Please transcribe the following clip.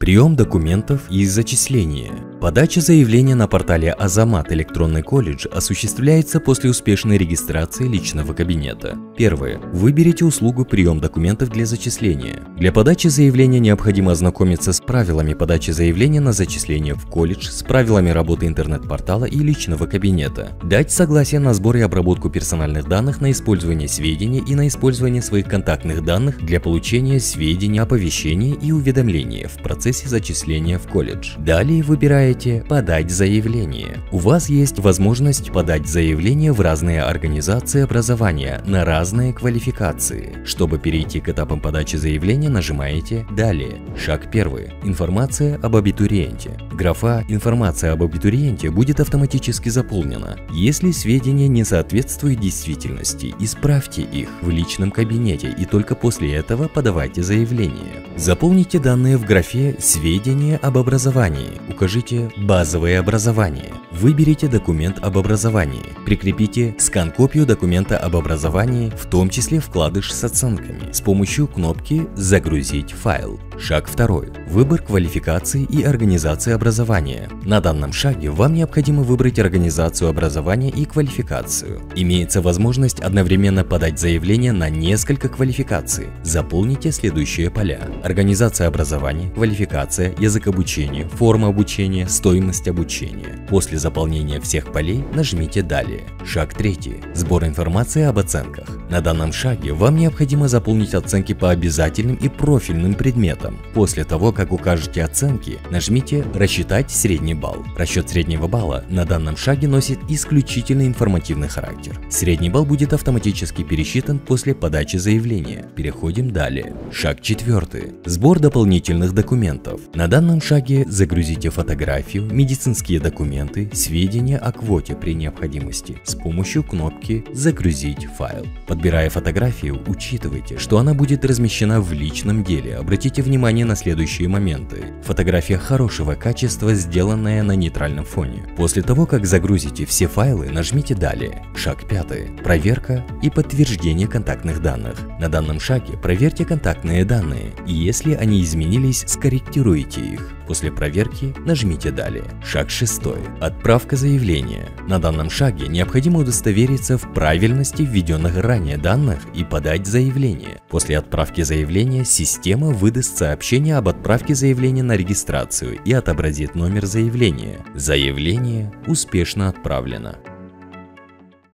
Прием документов и зачисление. Подача заявления на портале Азамат Электронный колледж осуществляется после успешной регистрации личного кабинета. Первое. Выберите услугу «Прием документов для зачисления». Для подачи заявления необходимо ознакомиться с правилами подачи заявления на зачисление в колледж, с правилами работы интернет-портала и личного кабинета. Дать согласие на сбор и обработку персональных данных на использование сведений и на использование своих контактных данных для получения сведений, оповещения и уведомления в процессе зачисления в колледж. Далее выбираете выбираете «Подать заявление». У вас есть возможность подать заявление в разные организации образования на разные квалификации. Чтобы перейти к этапам подачи заявления, нажимаете «Далее». Шаг 1. Информация об абитуриенте. Графа «Информация об абитуриенте» будет автоматически заполнена. Если сведения не соответствуют действительности, исправьте их в личном кабинете и только после этого подавайте заявление. Заполните данные в графе «Сведения об образовании». Укажите «Базовое образование». Выберите документ об образовании. Прикрепите скан-копию документа об образовании, в том числе вкладыш с оценками, с помощью кнопки «Загрузить файл». Шаг второй. Выбор квалификации и организации образования. На данном шаге вам необходимо выбрать организацию образования и квалификацию. Имеется возможность одновременно подать заявление на несколько квалификаций. Заполните следующие поля. Организация образования, квалификация, язык обучения, форма обучения, стоимость обучения. После заполнения всех полей нажмите «Далее». Шаг третий. Сбор информации об оценках. На данном шаге вам необходимо заполнить оценки по обязательным и профильным предметам. После того, как укажете оценки, нажмите «Рассчитать средний балл». Расчет среднего балла на данном шаге носит исключительно информативный характер. Средний балл будет автоматически пересчитан после подачи заявления. Переходим далее. Шаг четвертый. Сбор дополнительных документов. На данном шаге загрузите фотографию, медицинские документы, сведения о квоте при необходимости с помощью кнопки «Загрузить файл». Подбирая фотографию, учитывайте, что она будет размещена в личном деле. Обратите внимание на следующие моменты. Фотография хорошего качества, сделанная на нейтральном фоне. После того, как загрузите все файлы, нажмите «Далее». Шаг пятый. Проверка и подтверждение контактных данных. На данном шаге проверьте контактные данные, и если они изменились, скорректируйте их. После проверки нажмите «Далее». Шаг 6. Отправка заявления. На данном шаге необходимо удостовериться в правильности введенных ранее данных и подать заявление. После отправки заявления система выдаст сообщение об отправке заявления на регистрацию и отобразит номер заявления. Заявление успешно отправлено.